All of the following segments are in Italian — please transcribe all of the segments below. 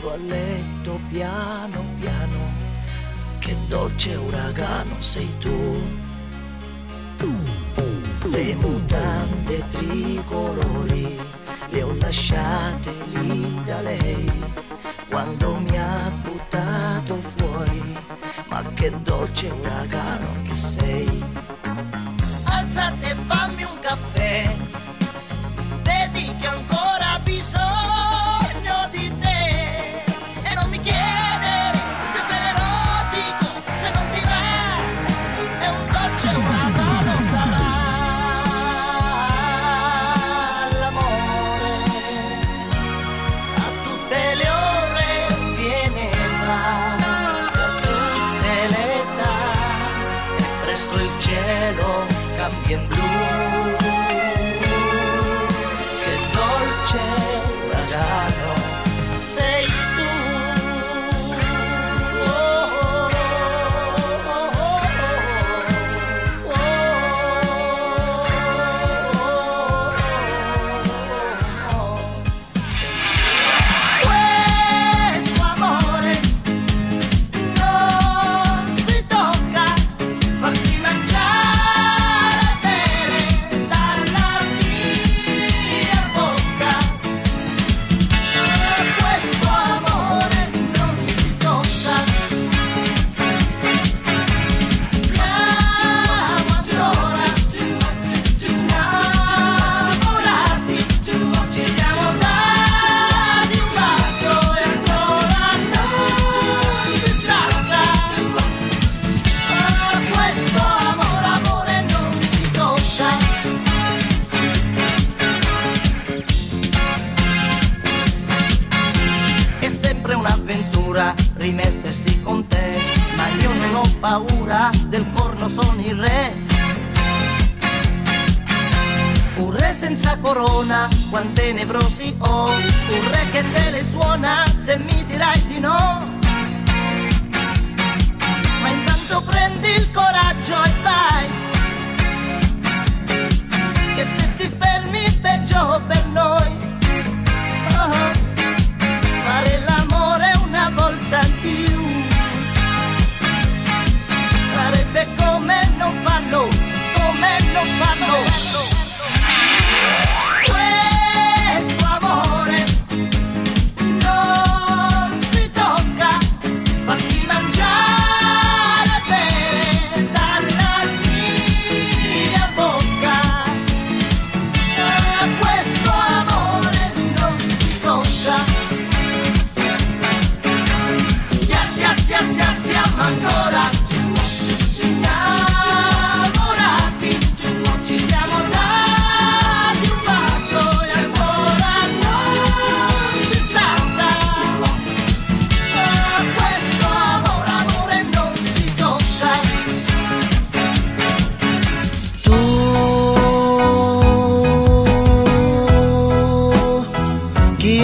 dentro al letto piano piano, che dolce uragano sei tu. Le mutande tricolori le ho lasciate lì da lei quando mi ha buttato fuori, ma che dolce uragano che sei. si conté, ma io non ho paura del corno, sono il re. Un re senza corona, quante nevrosi ho,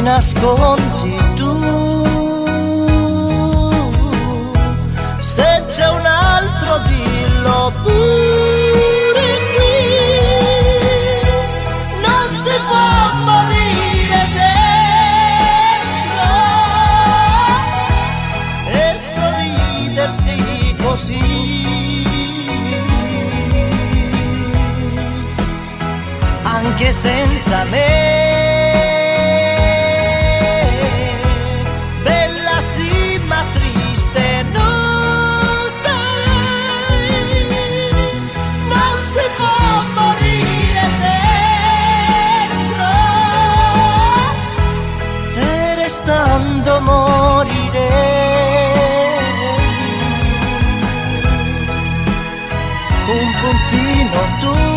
nascondi tu. Se c'è un altro dillo pure qui, non si può morire dentro e sorridersi così. Anche senza me. gustando moriré. Un puntino tú.